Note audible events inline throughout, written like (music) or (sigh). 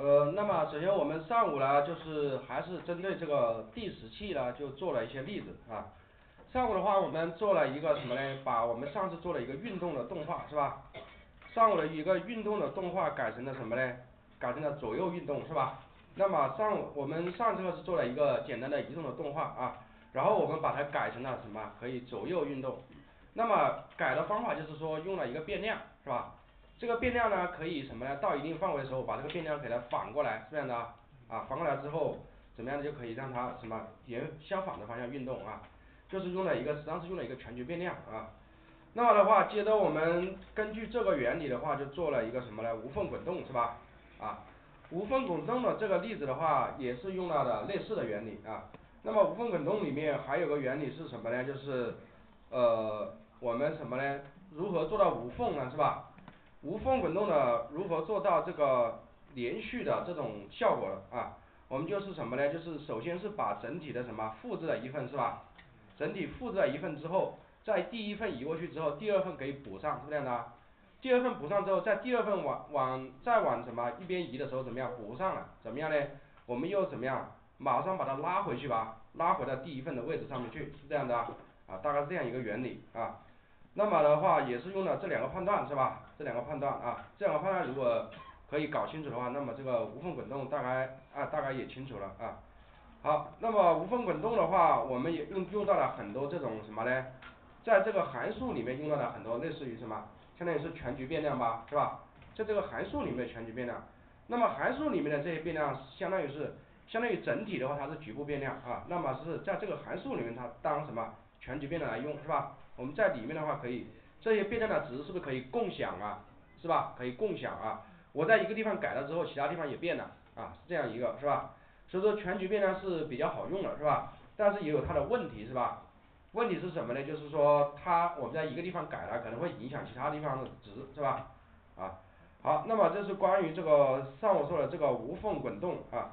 呃那么首先我们上午呢就是还是针对这个递屎器呢就做了一些例子啊。上午的话我们做了一个什么嘞，把我们上次做了一个运动的动画是吧？上午的一个运动的动画改成了什么嘞？改成了左右运动是吧？那么上午我们上次是做了一个简单的移动的动画啊然后我们把它改成了什么？可以左右运动。那么改的方法就是说用了一个变量是吧这个变量呢可以什么呢？到一定范围的时候把这个变量给它反过来是这样的啊反过来之后怎么样就可以让它什么沿相反的方向运动啊就是用了一个实际上是用了一个全局变量啊。那么的话接着我们根据这个原理的话就做了一个什么呢？无缝滚动是吧？啊无缝滚动的这个例子的话也是用到了类似的原理啊。那么无缝滚动里面还有个原理是什么呢？就是呃我们什么嘞如何做到无缝呢？是吧无缝滚动的如何做到这个连续的这种效果啊？我们就是什么呢？就是首先是把整体的什么复制了一份是吧？整体复制了一份之后在第一份移过去之后第二份给补上是这样的第二份补上之后在第二份往往再往什么一边移的时候怎么样？补不上了怎么样呢？我们又怎么样？马上把它拉回去吧拉回到第一份的位置上面去是这样的啊大概是这样一个原理啊那么的话也是用了这两个判断是吧？这两个判断啊这两个判断如果可以搞清楚的话那么这个无缝滚动大概啊大概也清楚了啊。好那么无缝滚动的话我们也用用到了很多这种什么嘞？在这个函数里面用到了很多类似于什么？相当于是全局变量吧是吧？在这个函数里面全局变量。那么函数里面的这些变量相当于是相当于整体的话它是局部变量啊那么是在这个函数里面它当什么全局变量来用是吧我们在里面的话可以这些变量的值是不是可以共享啊？是吧？可以共享啊？我在一个地方改了之后其他地方也变了啊是这样一个是吧？所以说全局变量是比较好用的是吧？但是也有它的问题是吧？问题是什么呢？就是说它我们在一个地方改了可能会影响其他地方的值是吧？啊好那么这是关于这个上午说的这个无缝滚动啊。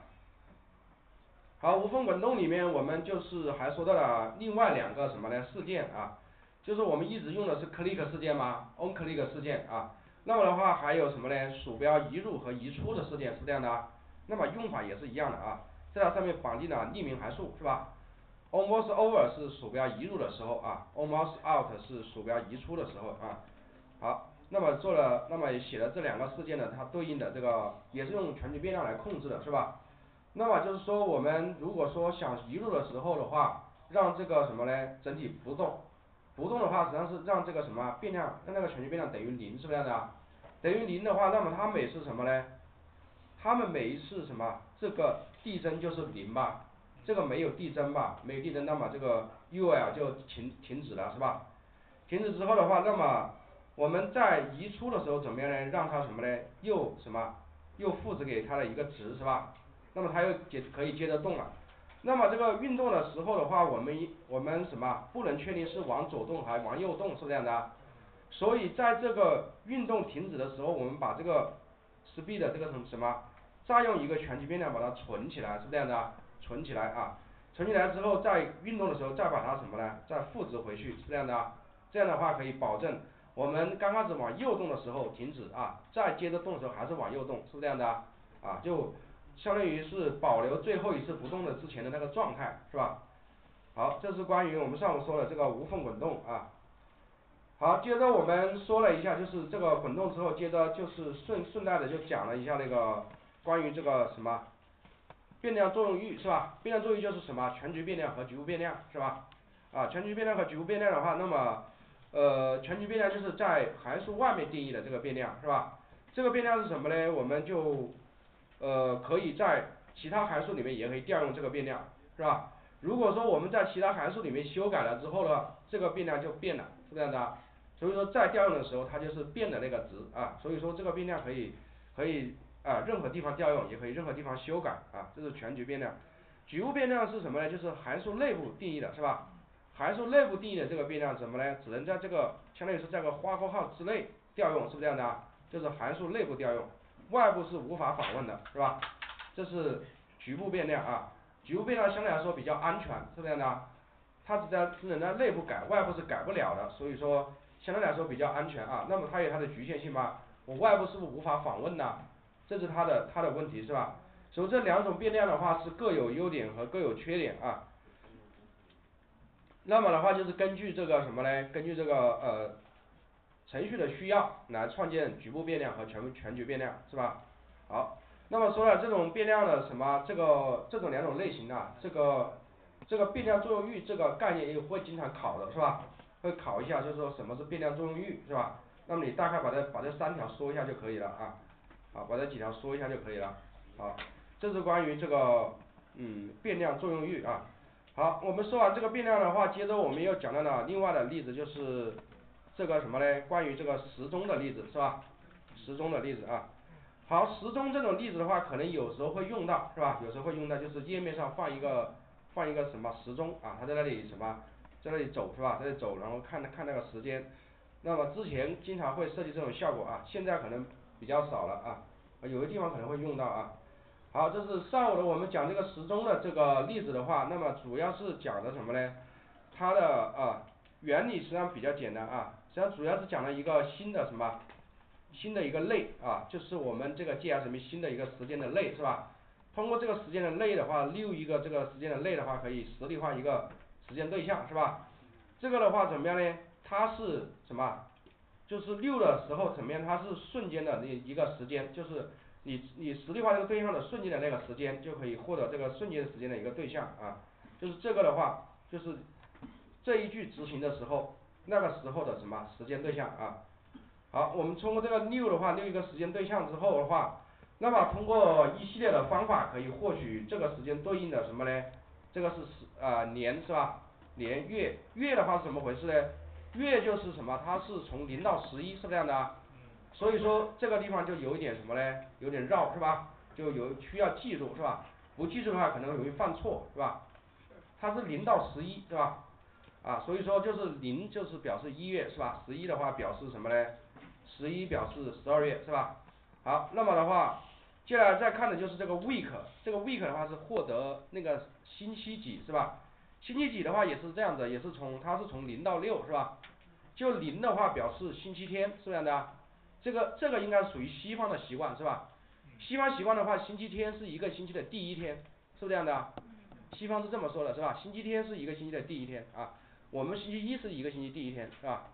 好无缝滚动里面我们就是还说到了另外两个什么呢？事件啊就是我们一直用的是 click 事件吗？on click 事件啊。那么的话还有什么嘞？鼠标移入和移出的事件是这样的啊。那么用法也是一样的啊。在它上面绑定了匿名函数是吧？on mouse over 是鼠标移入的时候啊 on mouse out 是鼠标移出的时候啊。好那么做了那么写了这两个事件呢它对应的这个也是用全局变量来控制的是吧？那么就是说我们如果说想移入的时候的话让这个什么嘞？整体不动不动的话实际上是让这个什么变量让那个全局变量等于零是不是这样的等于零的话那么它每次什么嘞它们每一次什么这个递增就是零吧这个没有递增吧没有递增那么这个 U L 就停停止了是吧？停止之后的话那么我们在移出的时候怎么样呢？让它什么嘞又什么又复制给它的一个值是吧？那么它又接可以接着动了那么这个运动的时候的话我们一我们什么不能确定是往左动还是往右动是这样的所以在这个运动停止的时候我们把这个 speed 这个什么什么再用一个全局变量把它存起来是这样的存起来啊。存起来之后在运动的时候再把它什么呢再复制回去是这样的这样的话可以保证我们刚开始往右动的时候停止啊再接着动的时候还是往右动是这样的啊就相当于是保留最后一次不动的之前的那个状态是吧？好这是关于我们上午说的这个无缝滚动啊。好接着我们说了一下就是这个滚动之后接着就是顺顺带的就讲了一下那个关于这个什么变量作用域是吧？变量作用域就是什么？全局变量和局部变量是吧？啊全局变量和局部变量的话那么呃全局变量就是在函数外面定义的这个变量是吧？这个变量是什么嘞？我们就呃可以在其他函数里面也可以调用这个变量是吧？如果说我们在其他函数里面修改了之后呢这个变量就变了是这样的所以说在调用的时候它就是变的那个值啊所以说这个变量可以可以啊任何地方调用也可以任何地方修改啊这是全局变量。局部变量是什么呢？就是函数内部定义的是吧？函数内部定义的这个变量怎么呢？只能在这个相当于是在个花括号之内调用是不是这样的啊？这是函数内部调用。外部是无法访问的是吧这是局部变量啊局部变量相对来说比较安全是这样的它只在只能在内部改外部是改不了的所以说相对来说比较安全啊那么它有它的局限性吗我外部是不是无法访问呢这是它的它的问题是吧？所以这两种变量的话是各有优点和各有缺点啊。那么的话就是根据这个什么嘞？根据这个呃程序的需要来创建局部变量和全全局变量是吧？好，那么说了这种变量的什么这个这种两种类型啊，这个这个变量作用域这个概念也会经常考的是吧？会考一下就是说什么是变量作用域是吧？那么你大概把这把这三条说一下就可以了啊，好把这几条说一下就可以了，好，这是关于这个嗯变量作用域啊。好，我们说完这个变量的话，接着我们又讲到了另外的例子，就是这个什么嘞？关于这个时钟的例子是吧？时钟的例子啊。好，时钟这种例子的话，可能有时候会用到是吧？有时候会用到，就是页面上放一个放一个什么时钟啊，它在那里什么，在那里走是吧？在那里走，然后看看那个时间。那么之前经常会设计这种效果啊，现在可能比较少了啊，有的地方可能会用到啊。好，这是上午的我们讲这个时钟的这个例子的话，那么主要是讲的什么嘞？它的啊原理实际上比较简单啊，实际上主要是讲了一个新的什么新的一个类啊，就是我们这个 G S M 新的一个时间的类是吧？通过这个时间的类的话，六一个这个时间的类的话，可以实例化一个时间对象是吧？这个的话怎么样呢？它是什么？就是六的时候怎么样？它是瞬间的那一个时间，就是。你你实例化这个对象的瞬间的那个时间，就可以获得这个瞬间时间的一个对象啊，就是这个的话，就是这一句执行的时候，那个时候的什么时间对象啊。好，我们通过这个溜的话，溜一个时间对象之后的话，那么通过一系列的方法可以获取这个时间对应的什么呢？这个是时啊年是吧？年月月的话是怎么回事呢？月就是什么？它是从零到十一是这样的。所以说这个地方就有一点什么嘞，有点绕是吧？就有需要记住是吧？不记住的话可能容易犯错是吧？它是零到十一是吧？啊，所以说就是零就是表示一月是吧？十一的话表示什么呢？十一表示十二月是吧？好，那么的话，接下来再看的就是这个 week，这个 week 的话是获得那个星期几是吧？星期几的话也是这样子，也是从它是从零到六是吧？就零的话表示星期天是这样的。这个这个应该属于西方的习惯是吧？西方习惯的话，星期天是一个星期的第一天，是不这样的？西方是这么说的是吧？星期天是一个星期的第一天啊，我们星期一是一个星期第一天是吧？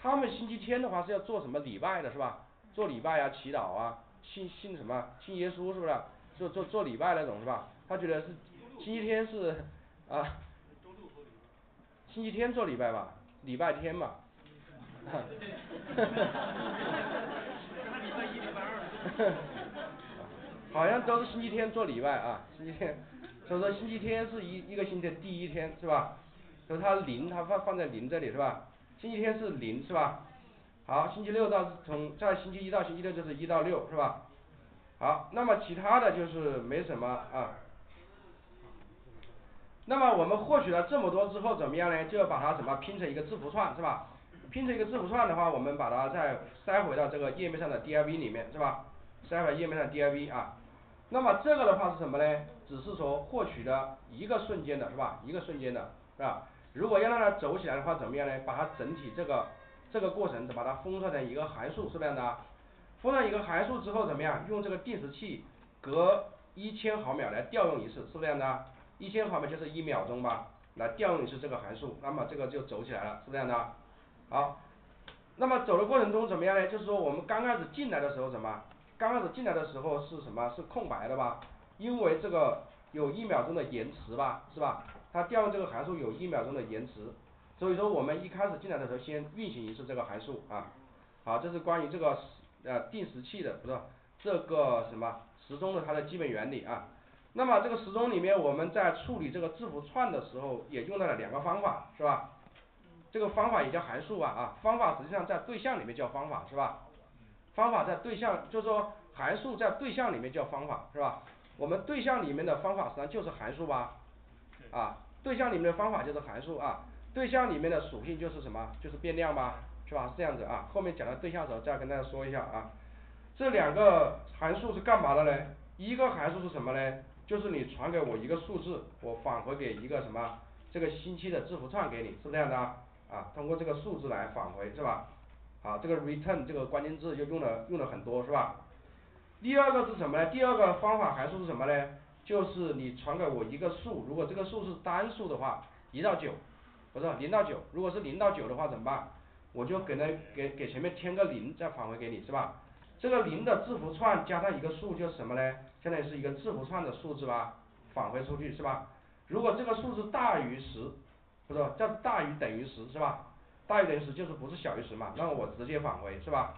他们星期天的话是要做什么礼拜的是吧？做礼拜啊，祈祷啊，信信什么？信耶稣是不是？做做做礼拜那种是吧？他觉得是星期天是啊，星期天做礼拜吧，礼拜天嘛。哈，哈哈哈好像都是星期天做礼拜啊，星期天，所以说星期天是一一个星期的第一天是吧？所以它零它放放在零这里是吧？星期天是零是吧？好，星期六到从在星期一到星期六就是一到六是吧？好，那么其他的就是没什么啊。那么我们获取了这么多之后怎么样呢？就要把它怎么拼成一个字符串是吧？拼成一个字符串的话，我们把它再塞回到这个页面上的 div 里面是吧？塞回页面上 div 啊，那么这个的话是什么呢？只是说获取的一个瞬间的是吧？一个瞬间的是吧？如果要让它走起来的话，怎么样呢？把它整体这个这个过程把它封装成一个函数是这样的，封上一个函数之后怎么样？用这个定时器隔一千毫秒来调用一次是这样的，一千毫秒就是一秒钟吧，来调用一次这个函数，那么这个就走起来了是这样的。好，那么走的过程中怎么样呢？就是说我们刚开始进来的时候什么？刚开始进来的时候是什么？是空白的吧？因为这个有一秒钟的延迟吧，是吧？它调用这个函数有一秒钟的延迟，所以说我们一开始进来的时候先运行一次这个函数啊。好，这是关于这个呃定时器的，不是这个什么时钟的它的基本原理啊。那么这个时钟里面我们在处理这个字符串的时候也用到了两个方法，是吧？这个方法也叫函数吧啊，方法实际上在对象里面叫方法是吧？方法在对象就是说函数在对象里面叫方法是吧？我们对象里面的方法实际上就是函数吧？啊，对象里面的方法就是函数啊，对象里面的属性就是什么？就是变量吧，是吧？是这样子啊，后面讲到对象的时候再跟大家说一下啊。这两个函数是干嘛的嘞？一个函数是什么嘞？就是你传给我一个数字，我返回给一个什么？这个星期的字符串给你，是这样的。啊，啊通过这个数字来返回是吧？好，这个 return 这个关键字就用了用了很多是吧？第二个是什么呢？第二个方法函数是什么呢？就是你传给我一个数，如果这个数是单数的话，一到九，不是零到九，如果是零到九的话怎么办？我就给那给给前面添个零，再返回给你是吧？这个零的字符串加上一个数就是什么呢？相当于是一个字符串的数字吧，返回出去是吧？如果这个数字大于十，不是叫大于等于十是吧？大于等于十就是不是小于十嘛，那么我直接返回是吧？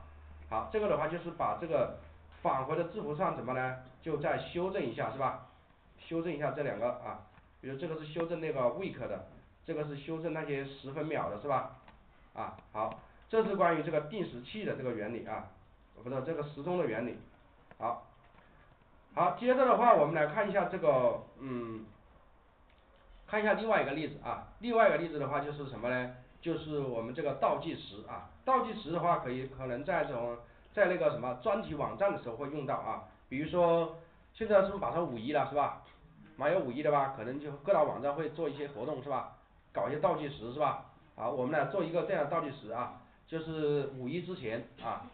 好，这个的话就是把这个返回的字符串怎么呢？就再修正一下是吧？修正一下这两个啊，比如这个是修正那个 week 的，这个是修正那些十分秒的是吧？啊好，这是关于这个定时器的这个原理啊，不是这个时钟的原理。好，好，接着的话我们来看一下这个嗯，看一下另外一个例子啊，另外一个例子的话就是什么呢？就是我们这个倒计时啊，倒计时的话可以可能在这种在那个什么专题网站的时候会用到啊，比如说现在是不是马上五一了是吧？马上五一的吧，可能就各大网站会做一些活动是吧？搞一些倒计时是吧？好，我们来做一个这样倒计时啊，就是五一之前啊，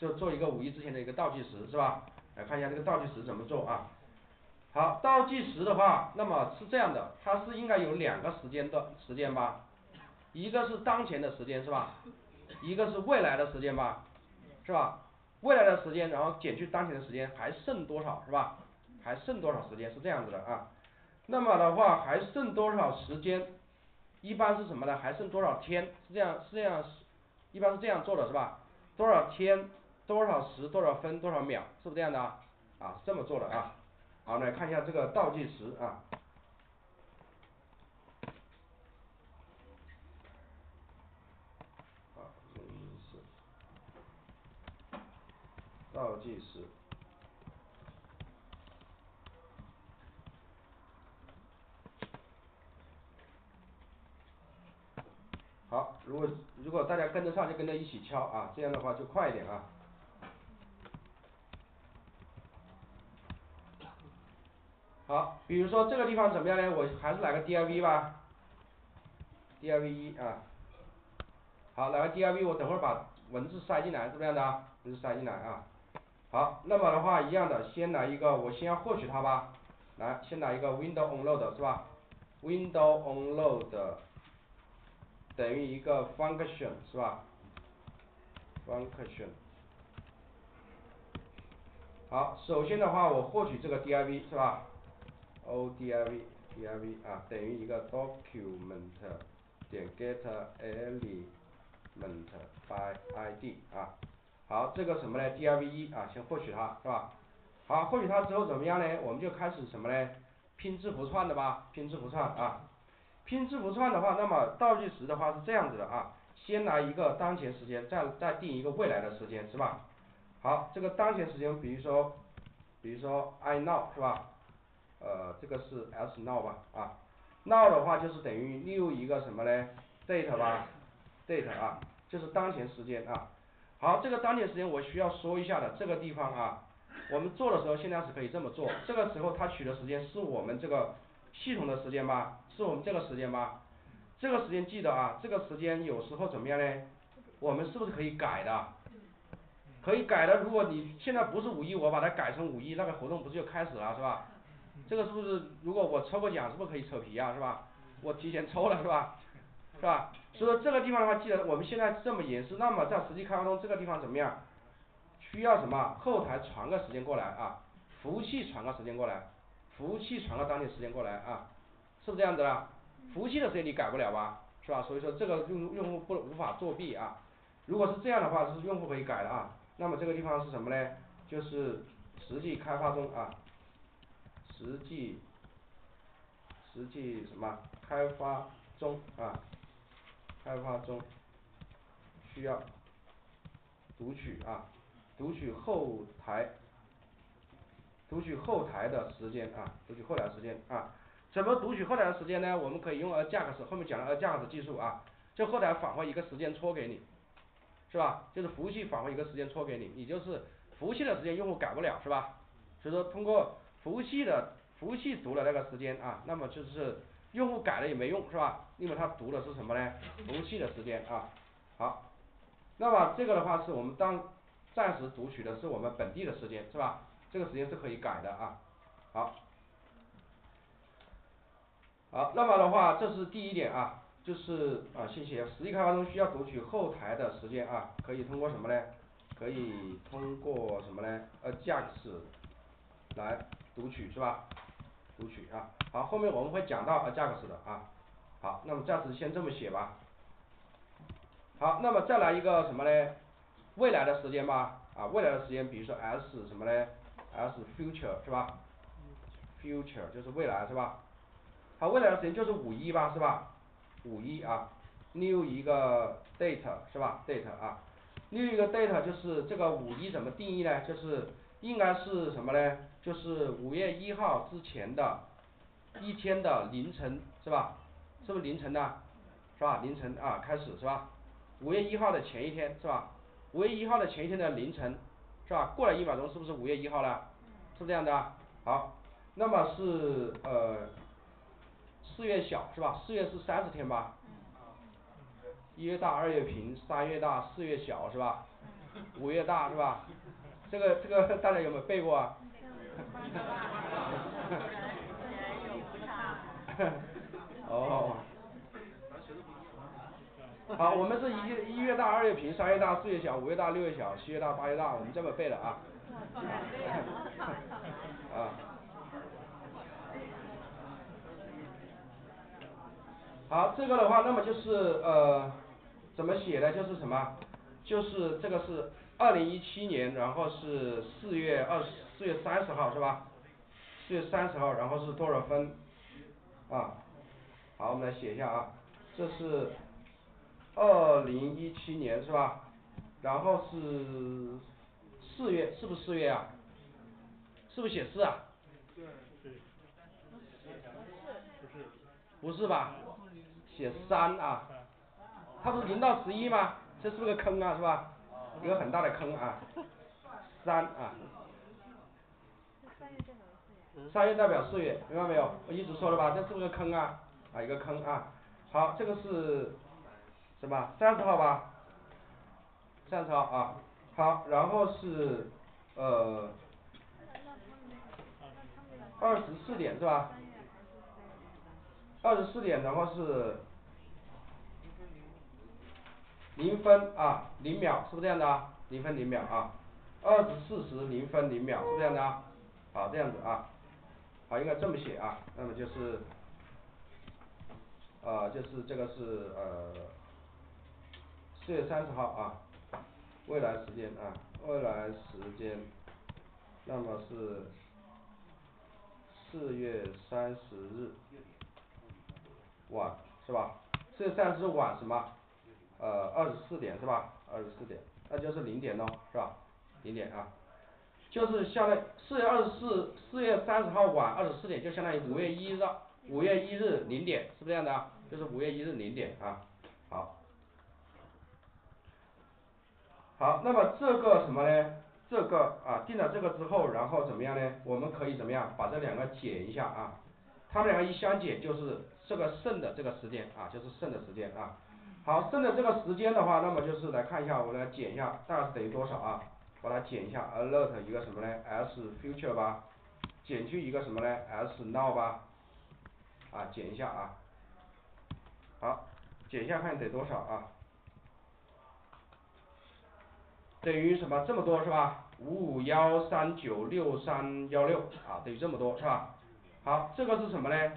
就做一个五一之前的一个倒计时是吧？来看一下这个倒计时怎么做啊？好，倒计时的话，那么是这样的，它是应该有两个时间段时间吧？一个是当前的时间是吧？一个是未来的时间吧？是吧？未来的时间，然后减去当前的时间，还剩多少是吧？还剩多少时间是这样子的啊？那么的话还剩多少时间？一般是什么呢？还剩多少天？是这样是这样，一般是这样做的是吧？多少天？多少时？多少分？多少秒？是不是这样的啊？啊，这么做的啊？好，来看一下这个倒计时啊。倒计时。好，如果如果大家跟得上就跟着一起敲啊，这样的话就快一点啊。好，比如说这个地方怎么样呢？我还是来个 div 吧，div 一啊。好，来个 div 我等会儿把文字塞进来，是这样的，文字塞进来啊。好，那么的话一样的，先来一个，我先要获取它吧，来，先来一个 window onload 是吧？window onload 等于一个 function 是吧？function。好，首先的话我获取这个 div 是吧？o div div 啊等于一个 document 点 get element by id 啊。好，这个什么呢？div 一啊，先获取它是吧？好，获取它之后怎么样呢？我们就开始什么呢？拼字符串的吧，拼字符串啊。拼字符串的话，那么倒计时的话是这样子的啊，先来一个当前时间，再再定一个未来的时间是吧？好，这个当前时间，比如说，比如说 i now 是吧？呃，这个是 s now 吧啊？now 的话就是等于 new 一个什么呢？date 吧，date 啊，就是当前时间啊。好，这个当前时间我需要说一下的，这个地方啊，我们做的时候现在是可以这么做，这个时候它取的时间是我们这个系统的时间吧，是我们这个时间吧，这个时间记得啊，这个时间有时候怎么样呢？我们是不是可以改的？可以改的，如果你现在不是五一，我把它改成五一，那个活动不是就开始了是吧？这个是不是如果我抽个奖，是不是可以扯皮啊是吧？我提前抽了是吧？是吧？所以说这个地方的话，记得我们现在这么演示，那么在实际开发中这个地方怎么样？需要什么？后台传个时间过来啊，服务器传个时间过来，服务器传个当地时间过来啊，是不是这样子啦？服务器的时间你改不了吧，是吧？所以说这个用用户不无法作弊啊。如果是这样的话，是用户可以改的啊。那么这个地方是什么呢？就是实际开发中啊，实际实际什么开发中啊。开发中需要读取啊，读取后台读取后台的时间啊，读取后台时间啊，怎么读取后台的时间呢？我们可以用 Ajax 后面讲了 Ajax 技术啊，就后台返回一个时间戳给你，是吧？就是服务器返回一个时间戳给你，你就是服务器的时间用户改不了是吧？所以说通过服务器的服务器读的那个时间啊，那么就是用户改了也没用是吧？因为他读的是什么呢？服务器的时间啊，好，那么这个的话是我们当暂时读取的是我们本地的时间是吧？这个时间是可以改的啊，好。好，那么的话这是第一点啊，就是啊谢谢，实际开发中需要读取后台的时间啊，可以通过什么嘞？可以通过什么嘞？ajax 来读取是吧？读取啊，好，后面我们会讲到 ajax 的啊，好，那么暂时先这么写吧。好，那么再来一个什么嘞？未来的时间吧，啊未来的时间，比如说 S 什么嘞？S future 是吧？future 就是未来是吧？好，未来的时间就是五一吧是吧？五一啊，new 一个 date 是吧？date 啊，new 一个 date 就是这个五一怎么定义呢？就是应该是什么呢？就是五月一号之前的一天的凌晨是吧？是不是凌晨的？是吧？凌晨啊开始是吧？五月一号的前一天是吧？五月一号的前一天的凌晨是吧？过了一秒钟是不是五月一号了？是这样的，好，那么是呃四月小是吧？四月是三十天吧？一月大二月平三月大四月小是吧？五月大是吧？这个这个大家有没有背过啊？(laughs) 哦好，我们是一一月大二月平三月大四月小五月大六月小七月大八月大，我们这么背的啊。啊 (laughs) 好，这个的话那么就是呃怎么写呢？就是什么？就是这个是二零一七年，然后是四月二十四月三十号是吧？四月三十号，然后是多少分？啊，好，我们来写一下啊，这是二零一七年是吧？然后是四月是不是四月啊？是不是写四啊？不是吧？写三啊，它不是零到十一吗？这是不是个坑啊是吧？一个很大的坑啊，三啊。三月代表四月，明白没有？我一直说了吧，这是不是个坑啊？啊一个坑啊，好，这个是什么？三十号吧？三十号啊，好，然后是呃二十四点是吧？二十四点然后是零分啊零秒是不是这样的啊？零分零秒啊，二十四时零分零秒是不是这样的啊？好这样子啊，好应该这么写啊，那么就是啊就是这个是呃四月三十号啊，未来时间啊未来时间那么是四月三十日晚是吧？四月三十日晚什么？呃二十四点是吧？二十四点那就是零点喽是吧？零点啊，就是相当于四月二十四四月三十号晚二十四点就相当于五月一日五月一日零点是不是这样的？就是五月一日零点啊，好。好，那么这个什么嘞？这个啊定了这个之后，然后怎么样呢？我们可以怎么样把这两个减一下啊？它们两个一相减就是这个剩的这个时间啊就是剩的时间啊。好，剩的这个时间的话，那么就是来看一下，我来减一下，大概是等于多少啊？把它减一下，alert 一个什么嘞？S future 吧，减去一个什么嘞？S now 吧，啊减一下啊。好，减一下看得多少啊？等于什么这么多是吧？五五幺三九六三幺六啊等于这么多是吧？好，这个是什么嘞？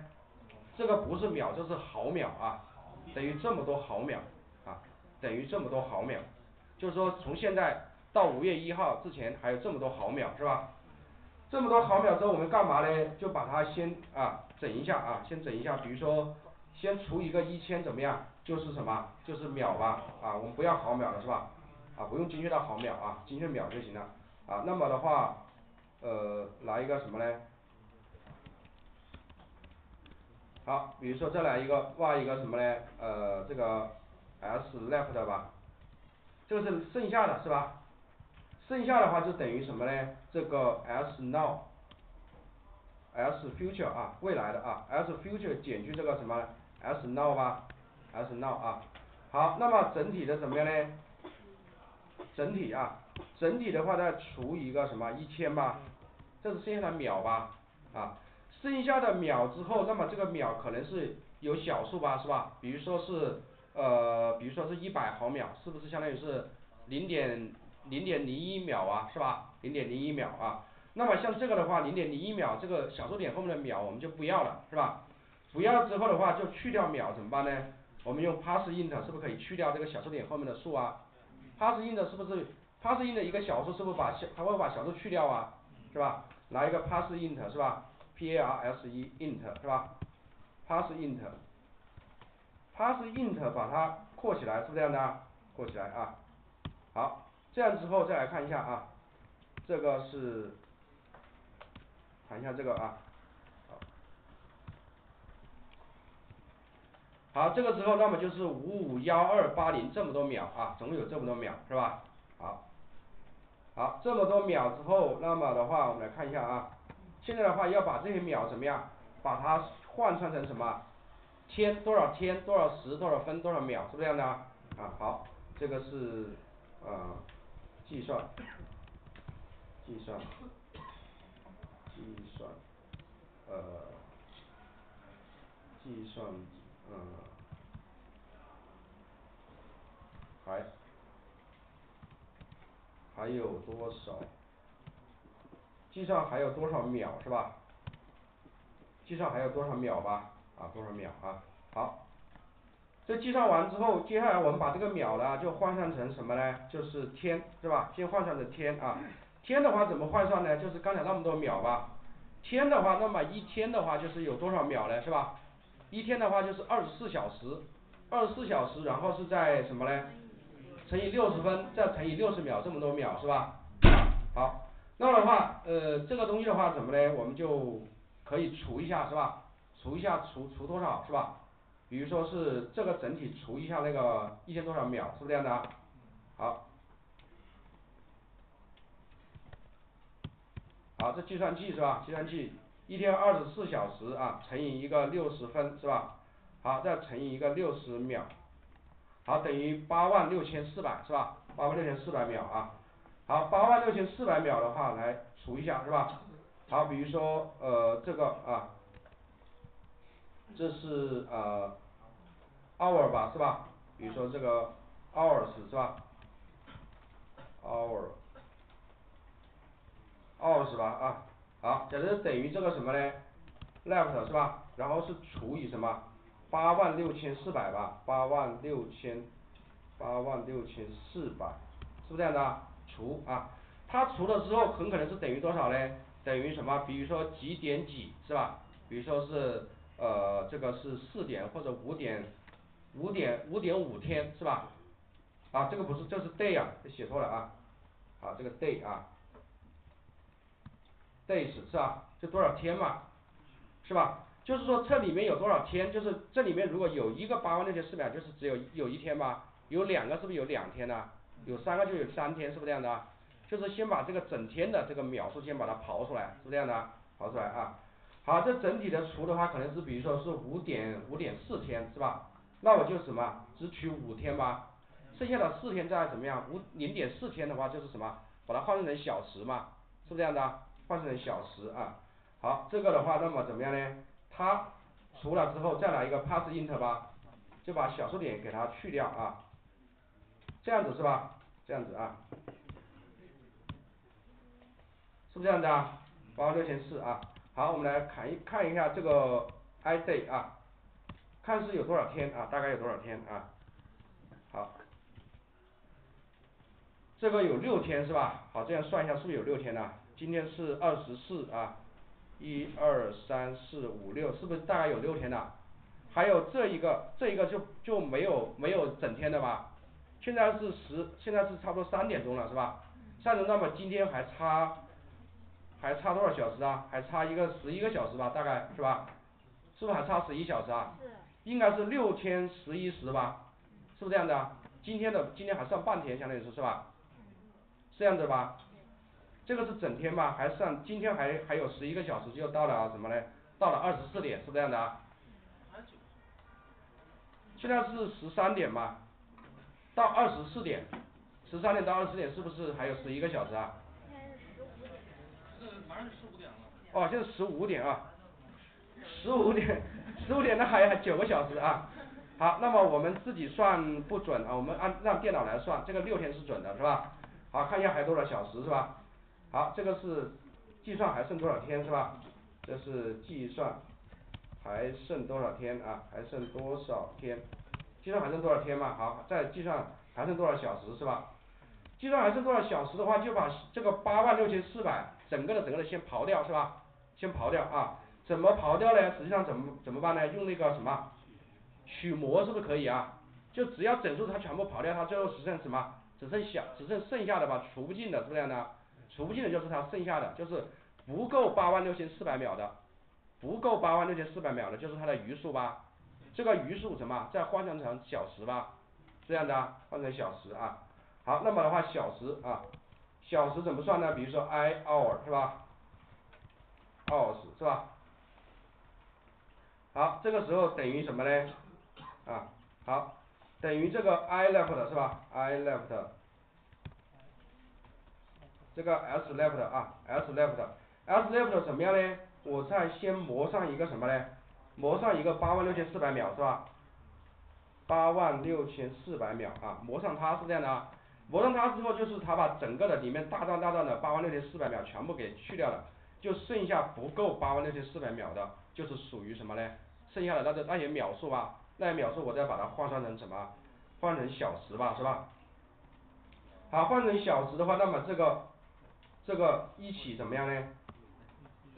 这个不是秒，这是毫秒啊，等于这么多毫秒啊，等于这么多毫秒，就是说从现在到五月一号之前还有这么多毫秒是吧？这么多毫秒之后我们干嘛嘞？就把它先啊整一下啊，先整一下，比如说先除一个一千怎么样？就是什么？就是秒吧啊，我们不要毫秒了是吧？啊不用精确到毫秒啊，精确秒就行了啊，那么的话呃来一个什么嘞？好，比如说再来一个画一个什么嘞？呃这个 S left 吧，这个是剩下的是吧？剩下的话就等于什么嘞？这个 S now S future 啊未来的啊 S future 减去这个什么？S now 吧，S now 啊，好，那么整体的怎么样嘞？整体啊整体的话再除以一个什么一千吧，这是剩下的秒吧，啊，剩下的秒之后，那么这个秒可能是有小数吧是吧？比如说是呃比如说是一百毫秒，是不是相当于是零点零点零一秒啊是吧？零点零一秒啊，那么像这个的话零点零一秒这个小数点后面的秒我们就不要了是吧？不要之后的话就去掉秒怎么办呢？我们用 parseInt 是不是可以去掉这个小数点后面的数啊？parseInt 是不是 parseInt 一个小数是不是把小它会把小数去掉啊？是吧？拿一个 parseInt 是吧？P A R S E int 是吧？parseInt parseInt 把它括起来是这样的？括起来啊，好，这样之后再来看一下啊，这个是看一下这个啊好，这个时候那么就是五五幺二八零这么多秒啊，总有这么多秒是吧？好，好，这么多秒之后，那么的话我们来看一下啊，现在的话要把这些秒怎么样？把它换算成什么？天多少天多少时多少分多少秒是不是这样的？啊好，这个是呃计算计算计算呃计算呃还还有多少计算还有多少秒是吧？计算还有多少秒吧啊多少秒啊好这计算完之后，接下来我们把这个秒呢就换算成什么呢？就是天是吧？先换算成天啊，天的话怎么换算呢？就是刚才那么多秒吧，天的话那么一天的话就是有多少秒呢是吧？一天的话就是二十四小时，二十四小时然后是在什么嘞？乘以六十分再乘以六十秒这么多秒是吧？好，那么的话呃这个东西的话怎么嘞？我们就可以除一下是吧？除一下除除多少是吧？比如说是这个整体除一下那个一天多少秒是不是这样的？好好这计算器是吧？计算器一天二十四小时啊乘以一个六十分是吧？好再乘以一个六十秒，好等于八万六千四百是吧？八万六千四百秒啊，好八万六千四百秒的话来除一下是吧？好比如说呃这个啊这是呃 hour 吧是吧？比如说这个 hours 是吧？hour hours 吧啊，好假设等于这个什么嘞？left 是吧？然后是除以什么？八万六千四百吧，八万六千八万六千四百是不是这样的？除啊，它除了之后很可能是等于多少嘞？等于什么？比如说几点几是吧？比如说是呃这个是四点或者五点五点五点五天是吧？啊这个不是这是 day 啊写错了啊，啊这个 day 啊 days 是吧？就多少天嘛是吧？就是说这里面有多少天，就是这里面如果有一个八万六千四百就是只有有一天吧，有两个是不是有两天呢？有三个就有三天是不是这样的？就是先把这个整天的这个秒数先把它刨出来，是不是这样的？刨出来啊，好这整体的除的话可能是比如说是五点五点四天是吧？那我就什么只取五天吧，剩下的四天再怎么样五零点四天的话就是什么？把它换算成小时嘛，是不是这样的？换算成小时啊，好这个的话那么怎么样呢？它除了之后再来一个 pass int 吧，就把小数点给它去掉啊，这样子是吧？这样子啊，是不是这样的？八万六千四啊，好我们来看一看一下这个 ID 啊，看是有多少天啊，大概有多少天啊，好这个有六天是吧？好这样算一下是不是有六天呢？今天是二十四啊一二三四五六是不是大概有六天呢？还有这一个这一个就就没有没有整天的吧？现在是十现在是差不多三点钟了是吧？三点那么今天还差还差多少小时啊？还差一个十一个小时吧大概是吧？是不是还差十一小时啊？应该是六天十一时吧？是不是这样的？今天的今天还算半天相当于是是吧？这样子吧？这个是整天吧还算今天还还有十一个小时就到了什么嘞？到了二十四点是这样的啊？现在是十三点嘛，到二十四点，十三点到二十四点是不是还有十一个小时啊？马上就十五点了。哦现在十五点啊十五点 (laughs) 十五点那还有九个小时啊。好那么我们自己算不准啊我们按让电脑来算这个六天是准的是吧？好看一下还有多少小时是吧？好这个是计算还剩多少天是吧？这是计算还剩多少天啊？还剩多少天计算还剩多少天嘛？好再计算还剩多少小时是吧？计算还剩多少小时的话就把这个八万六千四百整个的整个的先刨掉是吧？先刨掉啊。怎么刨掉嘞实际上怎么怎么办呢？用那个什么取模是不是可以啊？就只要整数它全部刨掉它最后实现什么？只剩小只剩剩下的吧除不尽的是不是这样的除不尽的就是它剩下的就是不够八万六千四百秒的不够八万六千四百秒的就是它的余数吧这个余数什么？再换算成小时吧这样的换成小时啊。好那么的话小时啊小时怎么算呢？比如说 I hour 是吧？Hours 是吧？好这个时候等于什么嘞？啊好等于这个 I left 是吧？I left 这个 s left 啊 s left s left 怎么样嘞？我再先模上一个什么嘞磨上一个八万六千四百秒是吧？八万六千四百秒啊磨上它是这样的啊磨上它之后就是它把整个的里面大段大段的八万六千四百秒全部给去掉了就剩下不够八万六千四百秒的就是属于什么嘞？剩下的那个那些秒数吧那些秒数我再把它换算成什么？换成小时吧是吧？好换成小时的话那么这个这个一起怎么样嘞？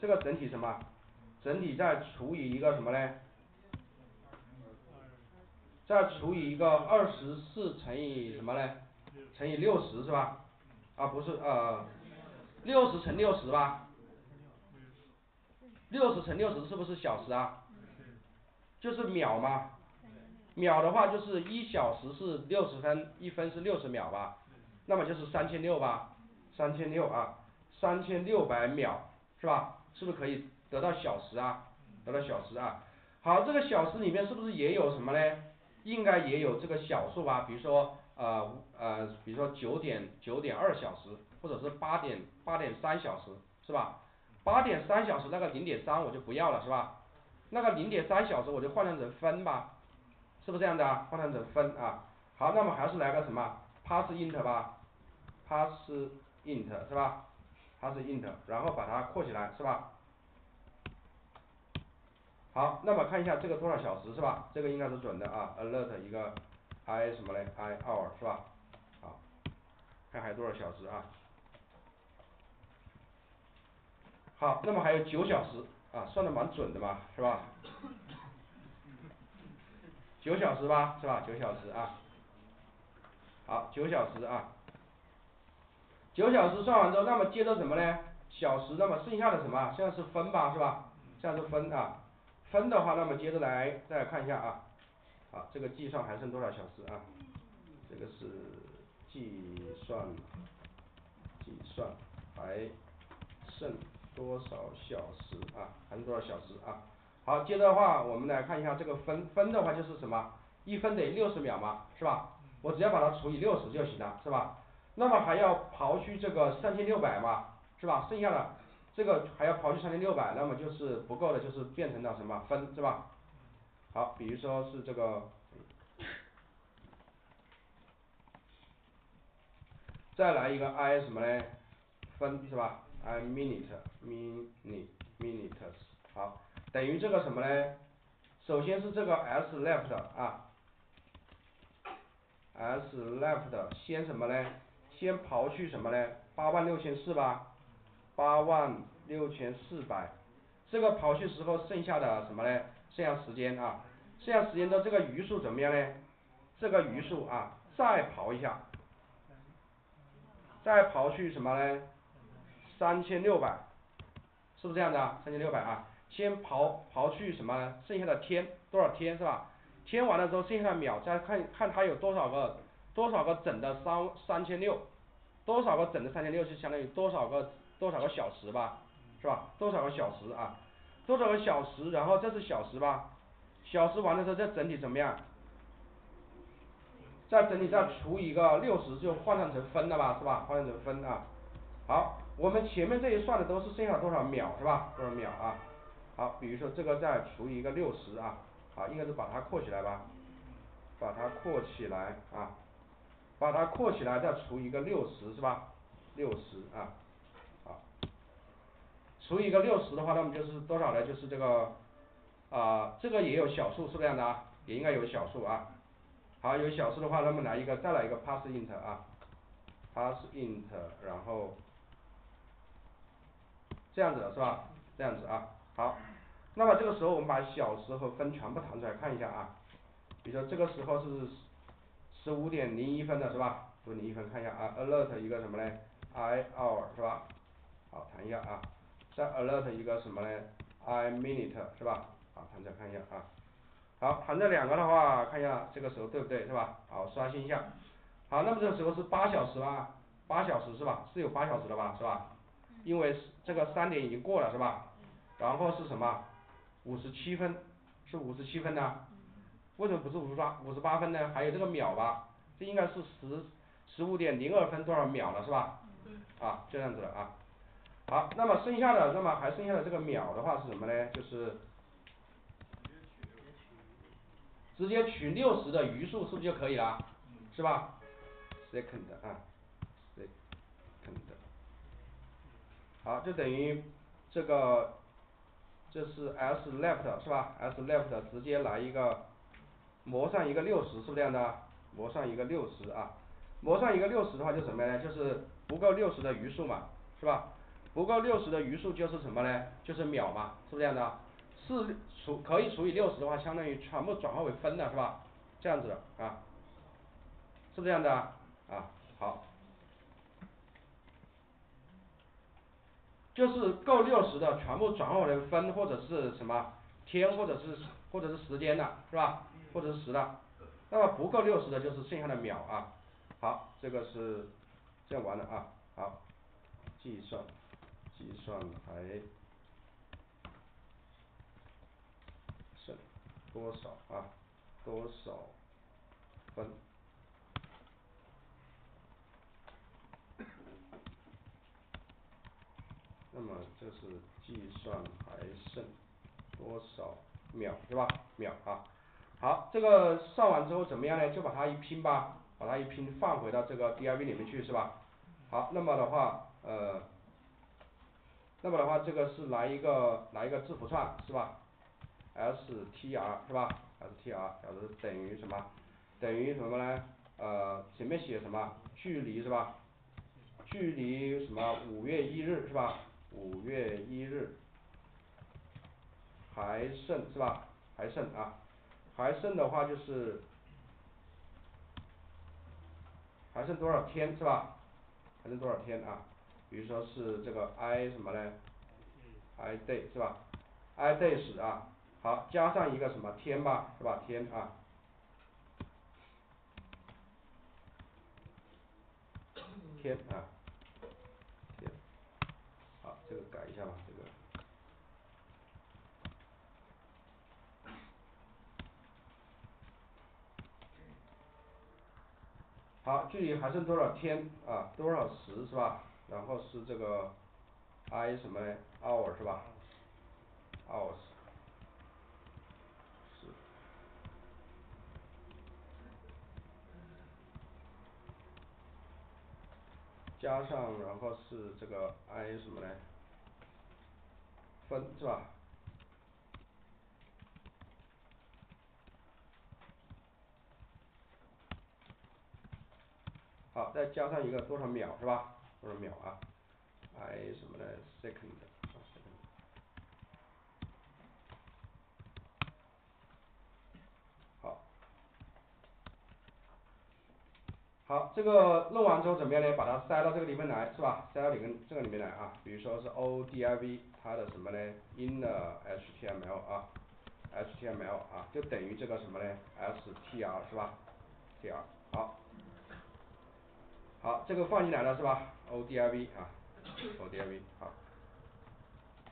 这个整体什么整体再除以一个什么嘞再除以一个二十四乘以什么嘞乘以六十是吧啊不是呃六十乘六十吧六十乘六十是不是小时啊就是秒嘛秒的话就是一小时是六十分一分是六十秒吧那么就是三千六吧三千六啊三千六百秒是吧是不是可以得到小时啊得到小时啊。好这个小时里面是不是也有什么嘞应该也有这个小数吧比如说呃呃比如说九点九点二小时或者是八点八点三小时是吧？八点三小时那个零点三我就不要了是吧？那个零点三小时我就换算成分吧是不是这样的换算成分啊。好那么还是来个什么？pass int 吧 pass int 是吧？pass int 然后把它括起来是吧？好那么看一下这个多少小时是吧？这个应该是准的啊 alert 一个 I 什么嘞？I hour 是吧？好看还有多少小时啊？好那么还有九小时啊算的蛮准的嘛是吧？九小时吧是吧？九小时啊。好九小时啊。九小时算完之后那么接着什么嘞？小时那么剩下的什么？剩下是分吧是吧？剩下是分啊分的话那么接着来再来看一下啊。好这个计算还剩多少小时啊？这个是计算计算还剩多少小时啊？还剩多少小时啊？好接着的话我们来看一下这个分分的话就是什么？一分等于六十秒嘛是吧？我只要把它除以六十就行了是吧？那么还要刨去这个三千六百嘛是吧？剩下的这个还要刨去三千六百那么就是不够的就是变成了什么分是吧？好比如说是这个再来一个 I 什么嘞？分是吧？I minute mini minutes 好等于这个什么嘞？首先是这个 s left 啊 s left 先什么嘞？先刨去什么嘞？八万六千四吧八万六千四百。这个刨去时候剩下的什么嘞剩下时间啊剩下时间的这个余数怎么样嘞这个余数啊再刨一下再刨去什么嘞三千六百是不是这样的三千六百啊先刨刨去什么剩下的天多少天是吧？天完了之后剩下的秒再看看它有多少个多少个整的三三千六多少个整的三千六就相当于多少个多少个小时吧是吧多少个小时啊多少个小时然后这是小时吧小时完了之后再整体怎么样再整体再除一个六十就换算成分了吧是吧换算成分啊好我们前面这一算的都是剩下多少秒是吧？多少秒啊？好，比如说这个再除一个六十啊，好，应该是把它括起来吧，把它括起来啊，把它括起来再除一个六十是吧？六十啊，除一个六十的话，那么就是多少呢？就是这个啊这个也有小数是这样的啊？也应该有小数啊，好，有小数的话，那么来一个再来一个 parseInt 啊，parseInt 然后这样子的是吧？这样子啊，好，那么这个时候我们把小时和分全部弹出来看一下啊，比如说这个时候是十五点零一分的是吧？十五点零一分看一下啊，alert 一个什么嘞？i hour 是吧？好，弹一下啊，再 alert 一个什么呢？i minute 是吧？好，弹再看一下啊，好，弹这两个的话看一下这个时候对不对是吧？好，刷新一下，好，那么这个时候是八小时吧？八小时是吧？是有八小时的吧是吧？因为这个三点已经过了是吧？然后是什么？五十七分，是五十七分呢，为什么不是五十八五十八分呢？还有这个秒吧，这应该是十十五点零二分多少秒了是吧？啊这样子的啊，好，那么剩下的那么还剩下的这个秒的话是什么呢？就是直接取六十的余数是不是就可以了？是吧？second 啊 second 好，就等于这个这是 s left 是吧？s left 直接来一个磨上一个六十是不是这样的？磨上一个六十啊，磨上一个六十的话就什么呢？就是不够六十的余数嘛，是吧？不够六十的余数就是什么呢？就是秒嘛，是不是这样的？是除可以除以六十的话，相当于全部转化为分了是吧？这样子的啊，是不是这样的啊？好就是够六十的全部转化为分或者是什么天或者是或者是时间的是吧？或者是时的，那么不够六十的就是剩下的秒啊，好，这个是这样玩的啊，好，计算计算还剩多少啊多少分那么这是计算还剩多少秒对吧？秒啊，好，这个算完之后怎么样呢？就把它一拼吧，把它一拼放回到这个 D I V 里面去是吧？好，那么的话呃那么的话这个是来一个来一个字符串是吧？str 是吧？str 表示等于什么？等于什么呢？呃前面写什么？距离是吧？距离什么五月一日是吧？五月一日还剩是吧？还剩啊还剩的话就是还剩多少天是吧？还剩多少天啊？比如说是这个 i 什么嘞？i day 是吧？i days 啊好加上一个什么天吧是吧？天啊天啊天好这个改一下吧这个好，距离还剩多少天啊多少时是吧？然后是这个 i 什么嘞 hour 是吧？hours 加上然后是这个 i 什么嘞分是吧？好，再加上一个多少秒是吧？或者秒啊？i 什么嘞 second 好好，这个弄完之后怎么样呢？把它塞到这个里面来是吧？塞到里面这个里面来啊，比如说是 o div 它的什么呢？inner H T M L 啊，H T M L 啊就等于这个什么呢？str 是吧？str 好好，这个放进来了是吧？o div 啊 (clears throat) o div 好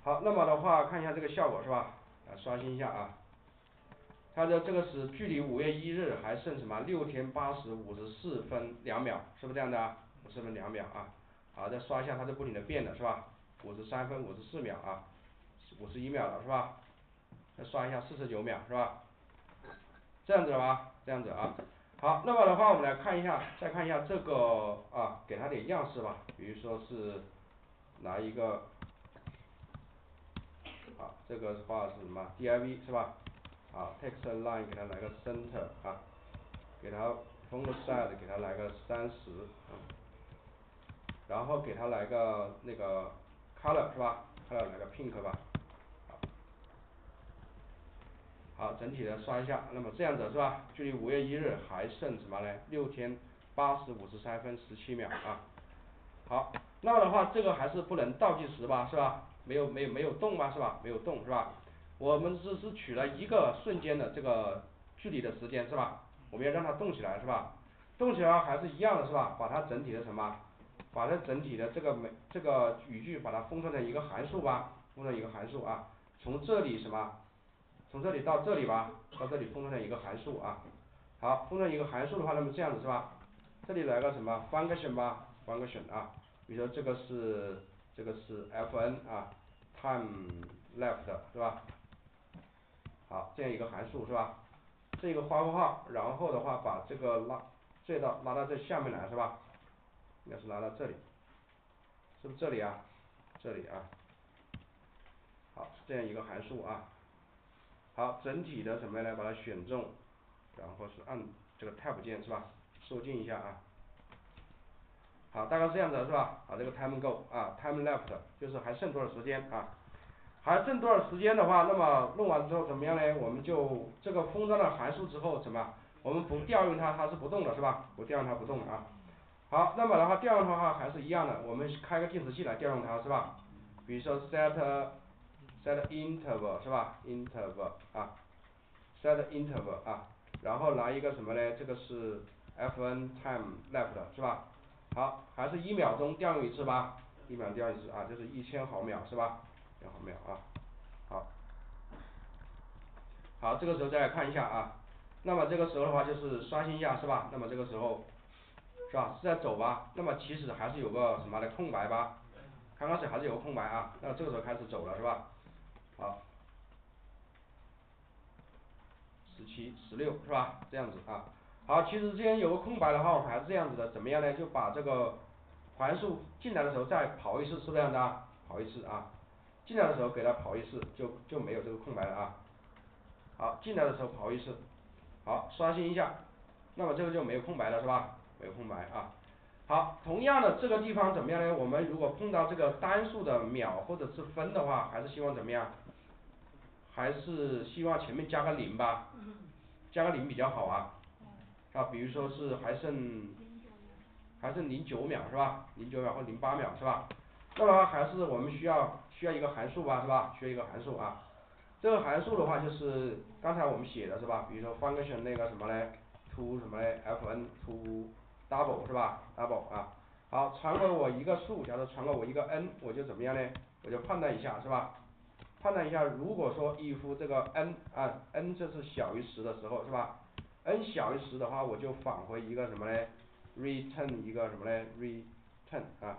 好，那么的话看一下这个效果是吧？来刷新一下啊它的这个是距离五月一日还剩什么六天八时五十四分两秒，是不是这样的啊？五十分两秒啊好再刷一下它就不停的变的是吧？五十三分五十四秒啊，五十一秒了是吧？再刷一下四十九秒是吧？这样子了吧这样子啊，好，那么的话我们来看一下再看一下这个啊给它点样式吧，比如说是拿一个好这个的话是什么 D I V 是吧？好，text line 给它来个 center 啊，给它 font size 给它来个三十啊然后给它来个那个 color 是吧？color 来个 pink 吧好，整体的刷一下，那么这样子是吧？距离五月一日还剩什么嘞？六天八时五十三分十七秒啊好，那么的话这个还是不能倒计时吧是吧？没有没有没有动吧是吧？没有动是吧？我们只是取了一个瞬间的这个距离的时间是吧？我们要让它动起来是吧？动起来还是一样的是吧？把它整体的什么？把它整体的这个每这个语句把它封装成一个函数吧，封成一个函数啊，从这里什么？从这里到这里吧，到这里封装了一个函数啊，好，封装一个函数的话那么这样子是吧？这里来个什么 function 吧 function 啊，比如说这个是这个是 F N 啊，time left 是吧？好，这样一个函数是吧？这个花括号，然后的话把这个拉这道拉到这下面来是吧？应该是拉到这里，是不是这里啊？这里啊好，这样一个函数啊好，整体的什么来把它选中，然后是按这个 tab 键是吧？收进一下啊好，大概是这样子是吧？把这个 time go 啊 time left 就是还剩多少时间啊？还剩多少时间的话，那么弄完之后怎么样呢？我们就这个封装的函数之后怎么？我们不调用它它是不动的是吧？不调用它不动的啊好，那么的话调用的话还是一样的，我们开个计时器来调用它是吧？比如说 set set interval 是吧？interval 啊 set interval 啊，然后来一个什么嘞？这个是 F N time left 是吧？好，还是一秒钟调用一次吧，一秒调一次啊，就是一千毫秒是吧？一千毫秒啊，好好，这个时候再来看一下啊，那么这个时候的话就是刷新一下是吧？那么这个时候是吧是在走吧，那么其实还是有个什么的空白吧，刚开始还是有个空白啊，那这个时候开始走了是吧？好十七十六是吧？这样子啊，好，其实之前有个空白的话我们还是这样子的，怎么样呢？就把这个函数进来的时候再跑一次是不是这样的，跑一次啊，进来的时候给它跑一次就就没有这个空白了啊好，进来的时候跑一次，好，刷新一下，那么这个就没有空白了是吧？没有空白啊好，同样的这个地方怎么样呢？我们如果碰到这个单数的秒或者是分的话，还是希望怎么样？还是希望前面加个零吧，加个零比较好啊，啊？比如说是还剩还剩零九秒是吧？零九秒或零八秒是吧？那么还是我们需要需要一个函数吧是吧？需要一个函数啊这个函数的话就是刚才我们写的是吧？比如说 function 那个什么嘞 to 什么嘞 F N to double 是吧？double 啊好，传给我一个数，假如传给我一个 N 我就怎么样嘞？我就判断一下是吧？判断一下如果说 if 这个 N 啊 N 这是小于十的时候是吧？N 小于十的话我就返回一个什么嘞？return 一个什么嘞？return 啊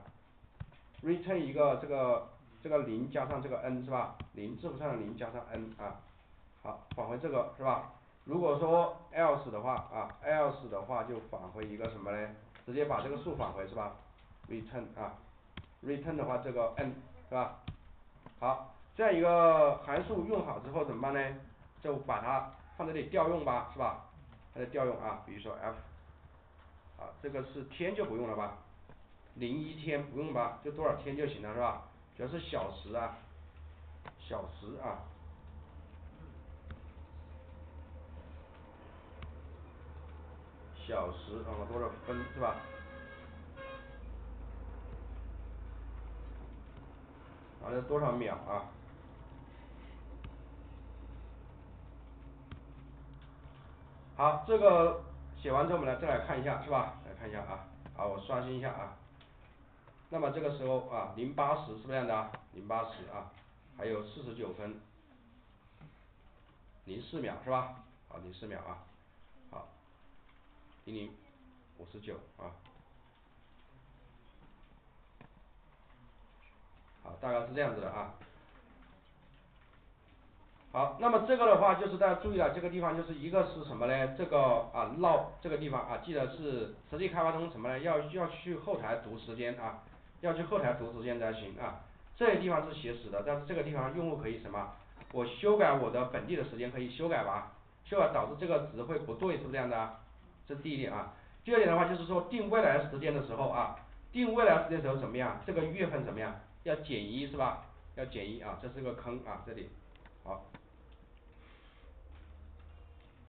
return 一个这个这个零加上这个 N 是吧？零字符上的零加上 N 啊好，返回这个是吧？如果说 else 的话啊 else 的话就返回一个什么嘞？直接把这个数返回是吧？return 啊 return 的话这个 N 是吧？好，这样一个函数用好之后怎么办呢？就把它放在这里调用吧是吧？它在调用啊，比如说 F 啊，这个是天就不用了吧？零一天不用吧，就多少天就行了是吧？主要是小时啊小时啊小时啊多少分是吧？完了多少秒啊好，这个写完之后我们来再来看一下是吧？来看一下啊，好我刷新一下啊那么这个时候啊零八十是不是这样的啊？零八十啊还有四十九分零四秒是吧？好零四秒啊好零零五十九啊好，大概是这样子的啊。好，那么这个的话就是大家注意了，这个地方就是一个是什么呢？这个啊闹这个地方啊记得是实际开发中什么呢？要要去后台读时间啊，要去后台读时间才行啊。这些地方是写死的，但是这个地方用户可以什么？我修改我的本地的时间可以修改吧，修改导致这个值会不对，是不是这样的？这是第一点啊。第二点的话就是说定未来时间的时候啊，定未来时间的时候怎么样？这个月份怎么样？要减一是吧？要减一啊，这是个坑啊这里，好。